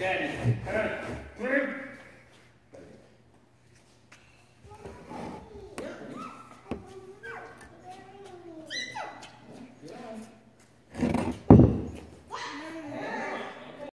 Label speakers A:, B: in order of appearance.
A: Danny, come on.